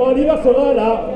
feront-elles quand l'hiver sera là.